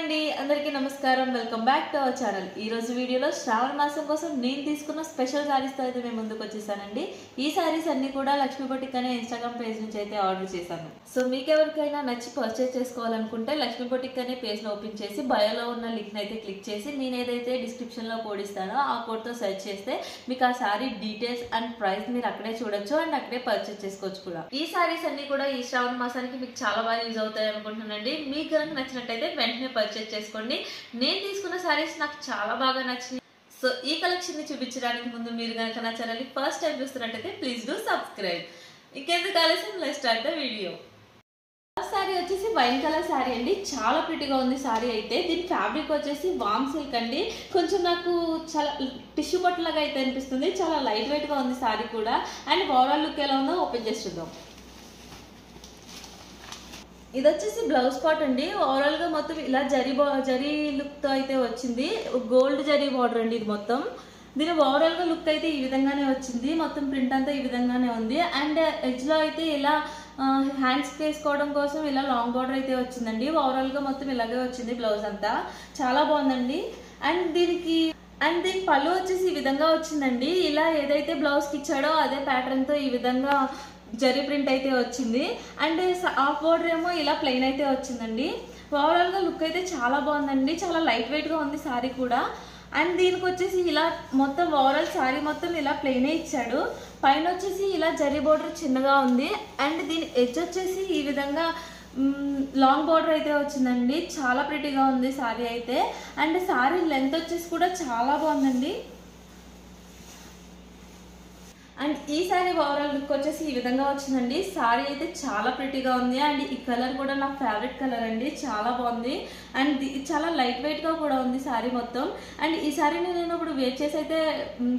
అండి అందరికీ నమస్కారం. Welcome back to our channel ఈ రోజు వీడియోలో శ్రావణ మాసం కోసం నేను తీసుకున్న స్పెషల్ శారీస్తో అయితే మేము ముందుకు వచ్చేసానండి. ఈ శారీస్ అన్ని కూడా లక్ష్మీ బొటిక్ అనే ఇన్స్టాగ్రామ్ పేజ్ నుంచి అయితే ఆర్డర్ చేశాను. సో మీకు ఎవరికైనా నచ్చి పర్చేస్ చేసుకోవాలనుకుంటే లక్ష్మీ బొటిక్ అనే పేజ్ ఓపెన్ చేసి బయోలో ఉన్న లింక్ అయితే క్లిక్ చేసి నేను ఏదైతే డిస్క్రిప్షన్లో కోడ్ ఇస్తానో ఆ కోడ్తో సెర్చ్ చేస్తే మీకు ఆ శారీ డీటెయిల్స్ అండ్ ప్రైస్ మీరు అక్కడే చూడొచ్చు అండ్ అక్కడే పర్చేస్ చేసుకోవచ్చు కూడా. ఈ సారీస్ అన్ని కూడా ఈ శ్రావణ మాసానికి మీకు చాలా బాగా యూజ్ అవుతాయి అనుకుంటున్నానండి. మీకు కనుక నచ్చినట్టయితే వెంటనే పర్చేస్ చేసుకోండి. నేను తీసుకున్న శారీస్ నాకు చాలా బాగా నచ్చినాయి. సో ఈ కలెక్షన్ని చూపించడానికి ముందు మీరు కనుక నా ఛానల్ని ఫస్ట్ టైం చూస్తున్నట్టయితే ప్లీజ్ డూ సబ్స్క్రైబ్ ఇంకెందుకు ఆలస్యం? Let start the video saree వచ్చేసి వైన్ కలర్ శారీ అండి. చాలా ప్రిటిగా ఉంది సారీ అయితే. దీని ఫ్యాబ్రిక్ వచ్చేసి వామ్ సిల్క్ అండి. కొంచెం నాకు చాలా టిష్యూ పట్టులాగా అయితే అనిపిస్తుంది. చాలా లైట్ వెయిట్గా ఉంది సారీ కూడా. అండ్ ఓవరాల్ లుక్ ఎలా ఉందో ఓపెన్ చేసి చూద్దాం. ఇది వచ్చేసి బ్లౌజ్ పార్ట్ అండి. ఓవరాల్గా మొత్తం ఇలా జరీ బా జరీ లుక్తో అయితే వచ్చింది. గోల్డ్ జరీ బార్డర్ అండి ఇది మొత్తం. దీని ఓవరాల్గా లుక్ అయితే ఈ విధంగానే వచ్చింది. మొత్తం ప్రింట్ అంతా ఈ విధంగానే ఉంది. అండ్ ఎడ్జ్లో అయితే ఇలా హ్యాండ్స్ వేసుకోవడం కోసం ఇలా లాంగ్ బార్డర్ అయితే వచ్చిందండి. ఓవరాల్గా మొత్తం ఇలాగే వచ్చింది బ్లౌజ్ అంతా. చాలా బాగుందండి. అండ్ దీనికి అండ్ దీని పళ్ళు వచ్చేసి ఈ విధంగా వచ్చిందండి. ఇలా ఏదైతే బ్లౌజ్కి ఇచ్చాడో అదే ప్యాటర్న్తో ఈ విధంగా జరీ ప్రింట్ అయితే వచ్చింది. అండ్ ఆఫ్ బోర్డర్ ఏమో ఇలా ప్లెయిన్ అయితే వచ్చిందండి. ఓవరాల్గా లుక్ అయితే చాలా బాగుందండి. చాలా లైట్ వెయిట్గా ఉంది శారీ కూడా. అండ్ దీనికి వచ్చేసి ఇలా మొత్తం ఓవరాల్ శారీ మొత్తం ఇలా ప్లెయినే ఇచ్చాడు. పైన వచ్చేసి ఇలా జరీ బోర్డర్ చిన్నగా ఉంది. అండ్ దీని ఎడ్జ్ వచ్చేసి ఈ విధంగా లాంగ్ బార్డర్ అయితే వచ్చిందండి. చాలా ప్రిటీగా ఉంది శారీ అయితే. అండ్ శారీ లెంత్ వచ్చేసి కూడా చాలా బాగుందండి. అండ్ ఈ సారీ ఓవరాల్ లుక్ వచ్చేసి ఈ విధంగా వచ్చిందండి. సారీ అయితే చాలా ప్రిటీగా ఉంది. అండ్ ఈ కలర్ కూడా నా ఫేవరెట్ కలర్ అండి. చాలా బాగుంది. అండ్ చాలా లైట్ వెయిట్గా కూడా ఉంది సారీ మొత్తం. అండ్ ఈ శారీని నేను ఇప్పుడు వేట్ చేసి అయితే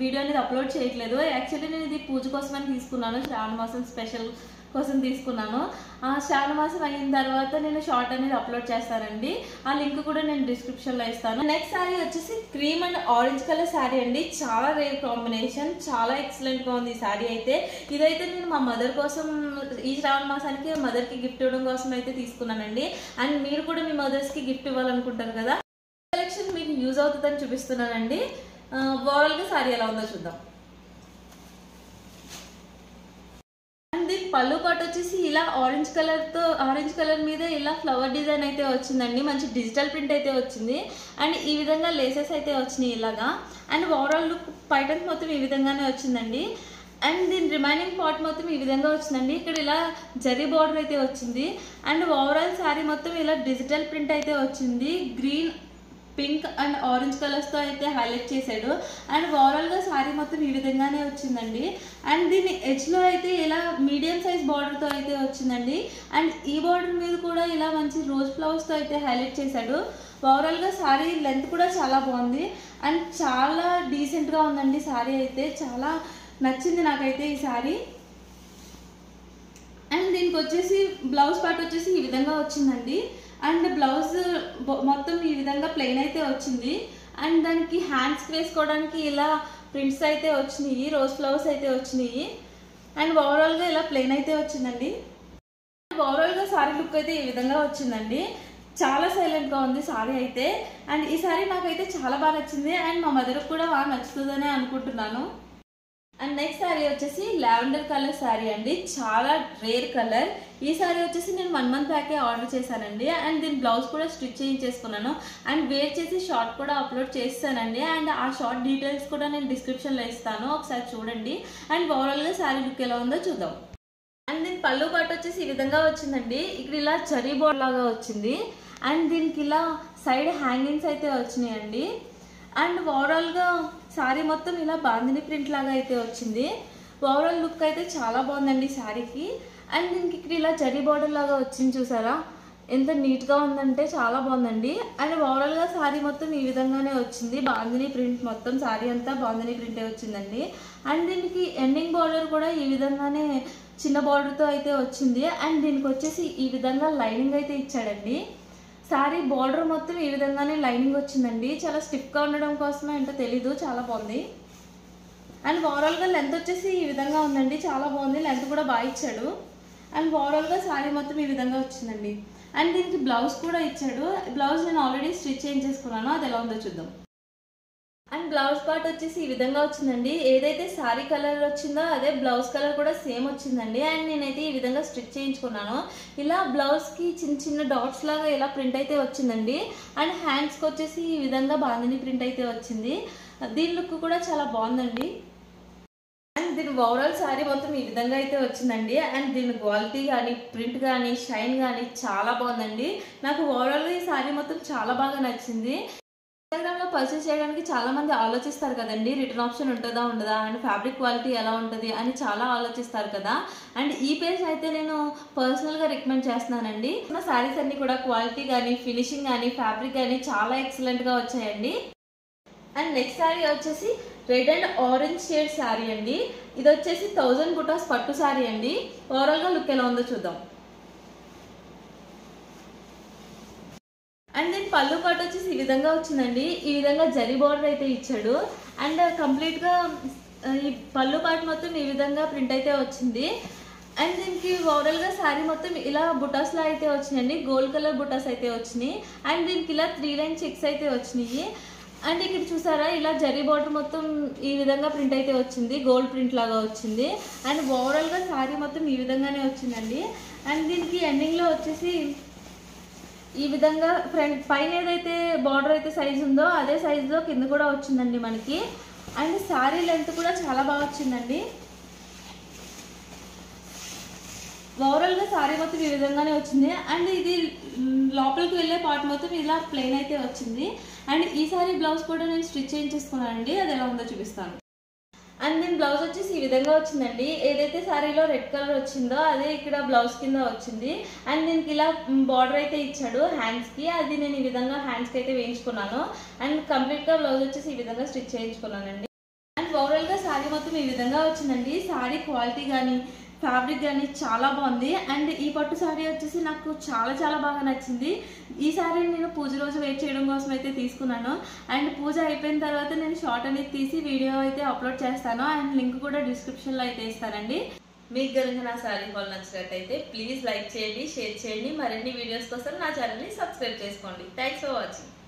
వీడియో అనేది అప్లోడ్ చేయట్లేదు. యాక్చువల్లీ నేను ఇది పూజ కోసమని తీసుకున్నాను. శ్రావణ మాసం స్పెషల్ కోసం తీసుకున్నాను. ఆ శ్రావణ మాసం అయిన తర్వాత నేను షార్ట్ అనేది అప్లోడ్ చేస్తానండి. ఆ లింక్ కూడా నేను డిస్క్రిప్షన్లో ఇస్తాను. నెక్స్ట్ శారీ వచ్చేసి cream and orange colour saree అండి. చాలా రేర్ కాంబినేషన్. చాలా ఎక్సలెంట్గా ఉంది ఈ శారీ అయితే. ఇదైతే నేను మా మదర్ కోసం ఈ శ్రావణ మాసానికి మదర్కి గిఫ్ట్ ఇవ్వడం కోసం అయితే తీసుకున్నానండి. అండ్ మీరు కూడా మీ మదర్స్కి గిఫ్ట్ ఇవ్వాలనుకుంటారు కదా. కలెక్షన్ మీకు యూజ్ అవుతుందని చూపిస్తున్నానండి. ఓవరాల్గా శారీ ఎలా ఉందో చూద్దాం అండ్ దీని పళ్ళు పాటు వచ్చేసి ఇలా ఆరెంజ్ కలర్తో ఆరెంజ్ కలర్ మీద ఇలా ఫ్లవర్ డిజైన్ అయితే వచ్చిందండి. మంచి డిజిటల్ ప్రింట్ అయితే వచ్చింది. అండ్ ఈ విధంగా లేసెస్ అయితే వచ్చినాయి ఇలాగా. అండ్ ఓవరాల్ లుక్ పైటన్ మొత్తం ఈ విధంగానే వచ్చిందండి. అండ్ దీని రిమైనింగ్ పార్ట్ మొత్తం ఈ విధంగా వచ్చిందండి. ఇక్కడ ఇలా జరీ బార్డర్ అయితే వచ్చింది. అండ్ ఓవరాల్ శారీ మొత్తం ఇలా డిజిటల్ ప్రింట్ అయితే వచ్చింది. గ్రీన్ పింక్ అండ్ ఆరెంజ్ కలర్స్తో అయితే హైలైట్ చేశాడు. అండ్ ఓవరాల్గా శారీ మొత్తం ఈ విధంగానే వచ్చిందండి. అండ్ దీని ఎడ్జ్లో అయితే ఇలా మీడియం సైజ్ బార్డర్తో అయితే వచ్చిందండి. అండ్ ఈ బార్డర్ మీద కూడా ఇలా మంచి రోజ్ ఫ్లవర్స్తో అయితే హైలైట్ చేశాడు. ఓవరాల్గా శారీ లెంత్ కూడా చాలా బాగుంది. అండ్ చాలా డీసెంట్గా ఉందండి శారీ అయితే. చాలా నచ్చింది నాకైతే ఈ శారీ. అండ్ దీనికి వచ్చేసి బ్లౌజ్ పార్ట్ వచ్చేసి ఈ విధంగా వచ్చిందండి. అండ్ బ్లౌజ్ మొత్తం ఈ విధంగా ప్లెయిన్ అయితే వచ్చింది. అండ్ దానికి హ్యాండ్స్ వేసుకోవడానికి ఇలా ప్రింట్స్ అయితే వచ్చినాయి రోజ్ ఫ్లవర్స్ అయితే వచ్చినాయి. అండ్ ఓవరాల్గా ఇలా ప్లెయిన్ అయితే వచ్చిందండి. ఓవరాల్గా సారీ లుక్ అయితే ఈ విధంగా వచ్చిందండి. చాలా సైలెంట్గా ఉంది సారీ అయితే. అండ్ ఈ సారీ నాకైతే చాలా బాగా నచ్చింది. అండ్ మా మదర్కి కూడా బాగా నచ్చుతుందని అనుకుంటున్నాను. అండ్ నెక్స్ట్ శారీ వచ్చేసి లావెండర్ కలర్ శారీ అండి. చాలా రేర్ కలర్ ఈ శారీ వచ్చేసి నేను వన్ మంత్ బ్యాకే ఆర్డర్ చేశానండి. అండ్ దీని బ్లౌజ్ కూడా స్టిచ్ చేయించేసుకున్నాను. అండ్ వేర్ చేసి షార్ట్ కూడా అప్లోడ్ చేస్తానండి. అండ్ ఆ షార్ట్ డీటెయిల్స్ కూడా నేను డిస్క్రిప్షన్లో ఇస్తాను. ఒకసారి చూడండి. అండ్ ఓవరాల్గా శారీ లుక్ ఎలా ఉందో చూద్దాం. అండ్ దీని పళ్ళు పాటు వచ్చేసి ఈ విధంగా వచ్చిందండి. ఇక్కడ ఇలా చరీ బోర్డ్ లాగా వచ్చింది. అండ్ దీనికి ఇలా సైడ్ హ్యాంగింగ్స్ అయితే వచ్చినాయండి. అండ్ ఓవరాల్గా శారీ మొత్తం ఇలా బాందిని ప్రింట్ లాగా అయితే వచ్చింది. ఓవరాల్ లుక్ అయితే చాలా బాగుందండి శారీకి అండ్ దీనికి ఇక్కడ ఇలా జరీ బార్డర్ లాగా వచ్చింది చూసారా? ఎంత నీట్గా ఉందంటే చాలా బాగుందండి. అండ్ ఓవరాల్గా శారీ మొత్తం ఈ విధంగానే వచ్చింది. బాందిని ప్రింట్ మొత్తం శారీ అంతా బాందిని ప్రింటే వచ్చిందండి. అండ్ దీనికి ఎండింగ్ బార్డర్ కూడా ఈ విధంగానే చిన్న బార్డర్తో అయితే వచ్చింది. అండ్ దీనికి వచ్చేసి ఈ విధంగా లైనింగ్ అయితే ఇచ్చాడండి. శారీ బోర్డర్ మొత్తం ఈ విధంగానే లైనింగ్ వచ్చిందండి. చాలా స్టిఫ్గా ఉండడం కోసమే ఏంటో తెలీదు. చాలా బాగుంది. అండ్ ఓవరాల్గా లెంత్ వచ్చేసి ఈ విధంగా ఉందండి. చాలా బాగుంది. లెంత్ కూడా బాగా ఇచ్చాడు. అండ్ ఓవరాల్గా శారీ మొత్తం ఈ విధంగా వచ్చిందండి. అండ్ దీనికి బ్లౌజ్ కూడా ఇచ్చాడు. బ్లౌజ్ నేను ఆల్రెడీ స్టిచ్ చేయించేసుకున్నాను అది ఎలా ఉందో చూద్దాం. అండ్ బ్లౌజ్ పార్ట్ వచ్చేసి ఈ విధంగా వచ్చిందండి. ఏదైతే సారీ కలర్ వచ్చిందో అదే బ్లౌజ్ కలర్ కూడా సేమ్ వచ్చిందండి. అండ్ నేనైతే ఈ విధంగా స్టిచ్ చేయించుకున్నాను. ఇలా బ్లౌజ్కి చిన్న చిన్న డాట్స్ లాగా ఇలా ప్రింట్ అయితే వచ్చిందండి. అండ్ హ్యాండ్స్కి వచ్చేసి ఈ విధంగా బాందిని ప్రింట్ అయితే వచ్చింది. దీని లుక్ కూడా చాలా బాగుందండి. అండ్ దీని ఓవరాల్ శారీ మొత్తం ఈ విధంగా అయితే వచ్చిందండి. అండ్ దీని క్వాలిటీ కానీ ప్రింట్ కానీ షైన్ కానీ చాలా బాగుందండి. నాకు ఓవరాల్గా ఈ శారీ మొత్తం చాలా బాగా నచ్చింది. ఇన్స్టాగ్రామ్లో పర్చేస్ చేయడానికి చాలా మంది ఆలోచిస్తారు కదండి రిటర్న్ ఆప్షన్ ఉంటుందా ఉండదా అండ్ ఫ్యాబ్రిక్ క్వాలిటీ ఎలా ఉంటుంది అని చాలా ఆలోచిస్తారు కదా. అండ్ ఈ పేజ్ అయితే నేను పర్సనల్గా రికమెండ్ చేస్తున్నానండి. నా శారీస్ అన్ని కూడా క్వాలిటీ కానీ ఫినిషింగ్ కానీ ఫ్యాబ్రిక్ కానీ చాలా ఎక్సలెంట్గా వచ్చాయండి. అండ్ నెక్స్ట్ శారీ వచ్చేసి red and orange shade saree అండి. ఇది వచ్చేసి థౌజండ్ బుటాస్ పట్టు శారీ అండి. ఓవరాల్గా లుక్ ఎలా ఉందో చూద్దాం. అండ్ దీని పళ్ళు పాటు వచ్చేసి ఈ విధంగా వచ్చిందండి. ఈ విధంగా జరీ బార్డర్ అయితే ఇచ్చాడు. అండ్ కంప్లీట్గా ఈ పళ్ళు పాటు మొత్తం ఈ విధంగా ప్రింట్ అయితే వచ్చింది. అండ్ దీనికి ఓవరాల్గా శారీ మొత్తం ఇలా బుటాస్లో అయితే వచ్చినాయండి. గోల్డ్ కలర్ బుటాస్ అయితే వచ్చినాయి. అండ్ దీనికి ఇలా త్రీ లైన్ చెక్స్ అయితే వచ్చినాయి. అండ్ ఇక్కడ చూసారా ఇలా జరీ బార్డర్ మొత్తం ఈ విధంగా ప్రింట్ అయితే వచ్చింది. గోల్డ్ ప్రింట్ లాగా వచ్చింది. అండ్ ఓవరాల్గా శారీ మొత్తం ఈ విధంగానే వచ్చిందండి. అండ్ దీనికి ఎండింగ్లో వచ్చేసి ఈ విధంగా ఫ్రంట్ పైన ఏదైతే బార్డర్ అయితే సైజు ఉందో అదే సైజులో కింద కూడా వచ్చిందండి మనకి. అండ్ శారీ లెంత్ కూడా చాలా బాగా వచ్చిందండి. ఓవరాల్గా శారీ మొత్తం ఈ విధంగానే వచ్చింది. అండ్ ఇది లోపలికి వెళ్ళే పార్ట్ మొత్తం ఇలా ప్లెయిన్ అయితే వచ్చింది. అండ్ ఈ శారీ బ్లౌజ్ కూడా నేను స్టిచ్ చేయించేసుకున్నాను అండి అది ఎలా ఉందో చూపిస్తాను. అండ్ దీని బ్లౌజ్ వచ్చేసి ఈ విధంగా వచ్చిందండి. ఏదైతే శారీలో రెడ్ కలర్ వచ్చిందో అదే ఇక్కడ బ్లౌజ్ కింద వచ్చింది. అండ్ దీనికి ఇలా బార్డర్ అయితే ఇచ్చాడు హ్యాండ్స్కి అది నేను ఈ విధంగా హ్యాండ్స్కి అయితే వేయించుకున్నాను. అండ్ కంప్లీట్గా బ్లౌజ్ వచ్చేసి ఈ విధంగా స్టిచ్ చేయించుకున్నానండి. అండ్ ఓవరాల్గా శారీ మొత్తం ఈ విధంగా వచ్చిందండి. శారీ క్వాలిటీ కానీ ఫ్యాబ్రిక్ కానీ చాలా బాగుంది. అండ్ ఈ పట్టు శారీ వచ్చేసి నాకు చాలా చాలా బాగా నచ్చింది. ఈ శారీని నేను పూజ రోజు వెయిట్ చేయడం కోసం అయితే తీసుకున్నాను. అండ్ పూజ అయిపోయిన తర్వాత నేను షార్ట్ అనేది తీసి వీడియో అయితే అప్లోడ్ చేస్తాను. అండ్ లింక్ కూడా డిస్క్రిప్షన్లో అయితే ఇస్తానండి. మీకు కనుక నా శారీ హాల్ నచ్చినట్టయితే ప్లీజ్ లైక్ చేయండి షేర్ చేయండి. మరిన్ని వీడియోస్ కోసం నా ఛానల్ని సబ్స్క్రైబ్ చేసుకోండి. Thanks for watching